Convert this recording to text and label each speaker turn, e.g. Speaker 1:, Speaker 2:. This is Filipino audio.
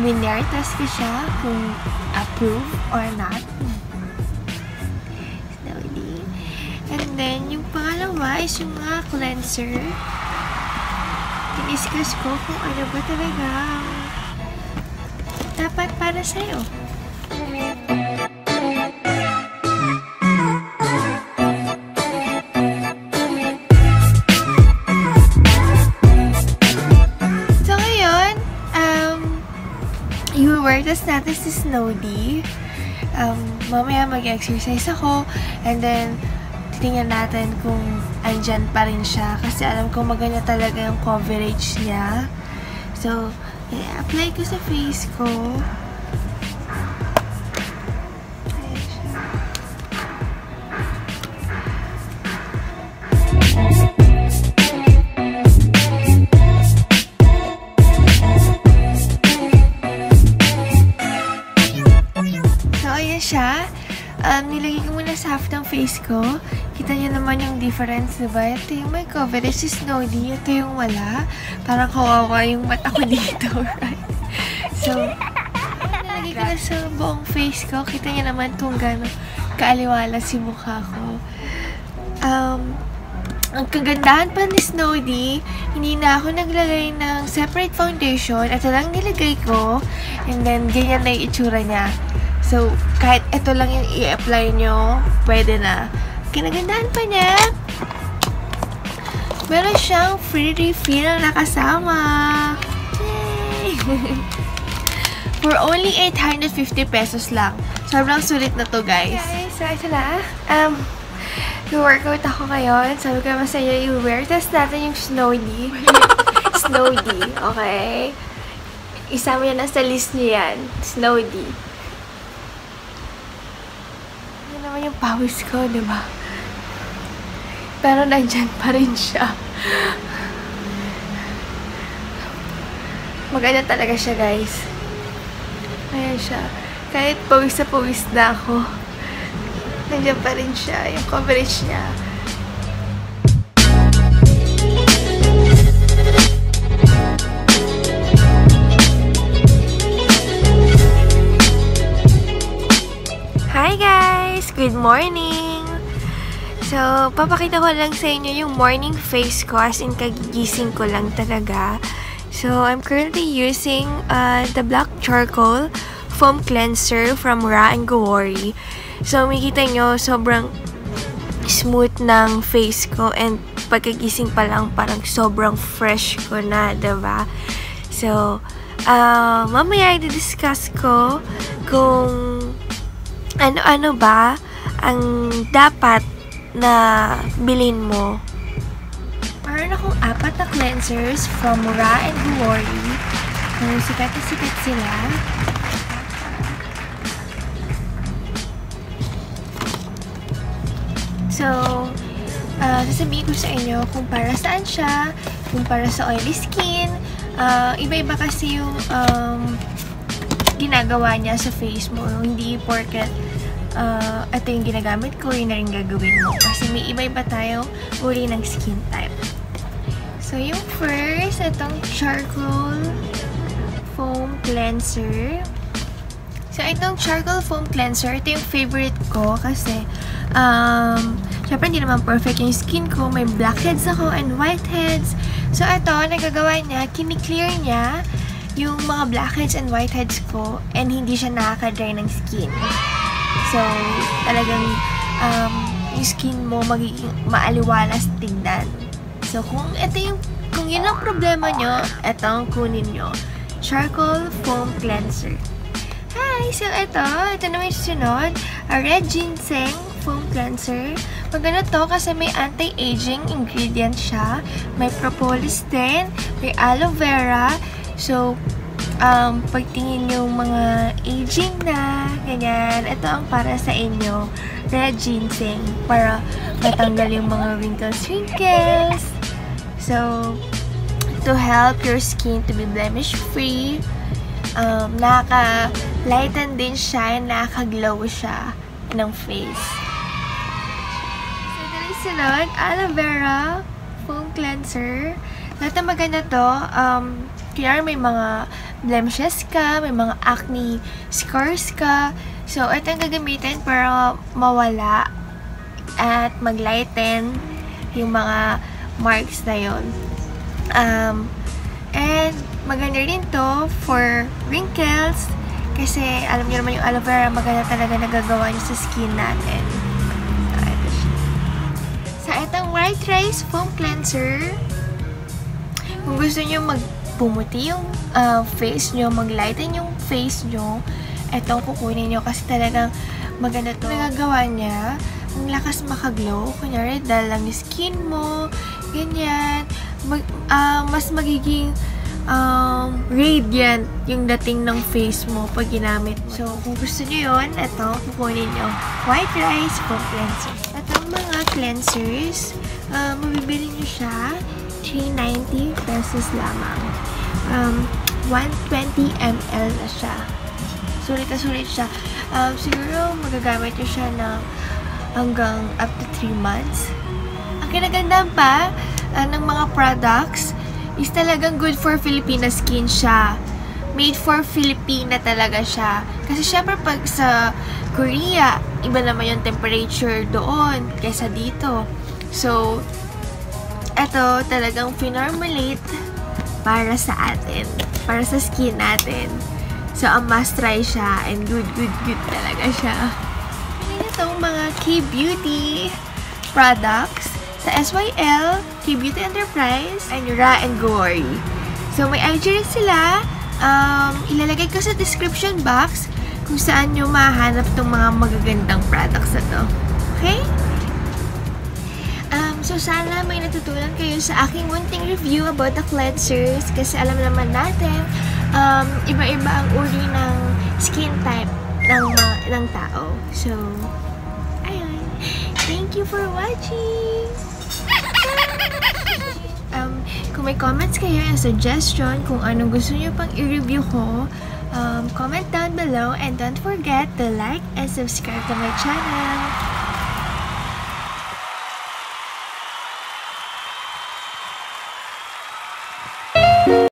Speaker 1: minare test ko siya kung approve or not. Slowly. And then, yung pangalawa is yung mga cleanser. Diniscuss ko kung ano ba talaga dapat para sa'yo. So test natin si Snowdy. Um, mamaya mag-exercise ako and then titingnan natin kung andyan pa rin siya kasi alam ko maganda talaga yung coverage niya. So, i-apply ko sa face ko. Sa half ng face ko. Kita niyo naman yung difference, diba? Ito yung may coverage si Snowdy. Ito yung wala. Parang kawawa yung mata ko dito, right? So, nilagay ko na sa buong face ko. Kita niyo naman kung gano'n kaaliwala si mukha ko. Um, ang kagandahan pa ni Snowdy, hindi na ako naglagay ng separate foundation. Ito lang nilagay ko. And then, ganyan na yung itsura niya. So, kahit ito lang yung i-apply nyo, pwede na. Kinagandahan pa niya, meron siyang free refill na kasama. Yay! For only 850 pesos lang. Sobrang sulit na to, guys. Guys, so ito na. Um, workout ako ngayon. Sabi ko masaya yung wear test natin yung Snowdy. Snowdy, okay? Isama yan na sa list niyo yan. Snowdy. Yan naman yung pawis ko, di ba? Pero nandyan pa rin siya. Maganda talaga siya, guys. Ayan siya. Kahit pawis na pawis na ako, nandiyan pa rin siya, yung coverage niya. Good morning! So, papakita ko lang sa inyo yung morning face ko as in kagigising ko lang talaga. So, I'm currently using uh, the Black Charcoal Foam Cleanser from Ra and Gowori. So, makikita nyo, sobrang smooth ng face ko and pagkagising pa lang parang sobrang fresh ko na, ba? So, uh, mamaya i-discuss ko kung ano-ano ba ang dapat na bilhin mo. Meron akong apat na cleansers from Ra and Gowori. So, sikat na sikat sila. So, uh, sasabihin ko sa inyo kung para saan siya, kung para sa oily skin. Uh, iba-iba kasi yung um, ginagawa niya sa face mo. Hindi porket uh, ito yung ginagamit ko, yun na rin gagawin mo. Kasi may iba-iba tayong uri ng skin type. So, yung first, itong charcoal foam cleanser. So, itong charcoal foam cleanser, ito yung favorite ko kasi um, syempre hindi naman perfect yung skin ko. May blackheads ako and whiteheads. So, ito, nagagawa niya, kiniklear niya yung mga blackheads and whiteheads ko and hindi siya nakaka-dry ng skin. So, talagang um, yung skin mo magiging maaliwalas tingnan. So, kung ito yung, kung yun ang problema nyo, ito ang kunin nyo. Charcoal Foam Cleanser. Hi! So, ito, ito naman yung sunod. A Red Ginseng Foam Cleanser. Maganda to kasi may anti-aging ingredient siya. May propolis din. May aloe vera. So, um, pagtingin yung mga aging na, ganyan, ito ang para sa inyo. Red ginseng para matanggal yung mga wrinkles, wrinkles. So, to help your skin to be blemish-free, um, nakaka-lighten din siya, nakaka-glow siya ng face. So, sunod, aloe vera foam cleanser. Lahat ng maganda to, um, kaya may mga blemishes ka, may mga acne scars ka. So, ito ang gagamitin para mawala at mag-lighten yung mga marks na yon. Um, and maganda rin to for wrinkles kasi alam niyo naman yung aloe vera maganda talaga nagagawa niyo sa skin natin. Sa itong white rice foam cleanser, kung gusto niyo magpumuti yung uh, face nyo, mag-lighten yung face nyo, etong kukunin nyo kasi talagang maganda to. Nagagawa niya, ang lakas makaglow. Kunyari, dahil lang yung skin mo, ganyan. Mag, uh, mas magiging um, radiant yung dating ng face mo pag ginamit mo. So, kung gusto nyo yun, ito, kukunin nyo. White rice foam cleanser. Cleansers, uh, mabibili nyo siya 390 pesos lamang. Um, 120 ml na siya. Sulit na sulit siya. Um, siguro magagamit nyo siya ng hanggang up to 3 months. Ang kinagandaan pa uh, ng mga products is talagang good for Filipina skin siya. Made for Filipina talaga siya. Kasi syempre pag sa Korea, iba naman yung temperature doon kaysa dito. So, ito talagang finormulate para sa atin. Para sa skin natin. So, a must try siya and good, good, good talaga siya. Itong mga K-Beauty products sa SYL, K-Beauty Enterprise, and Ra and Gory. So, may IG sila. Um, ilalagay ko sa description box kung saan nyo mahanap itong mga magagandang products na to. Okay? Um, so, sana may natutunan kayo sa aking munting review about the cleansers kasi alam naman natin, um, iba-iba ang uri ng skin type ng, ng tao. So, ayun. Thank you for watching! kung may comments kayo and suggestion kung anong gusto niyo pang i-review ko, um, comment down below and don't forget to like and subscribe to my channel.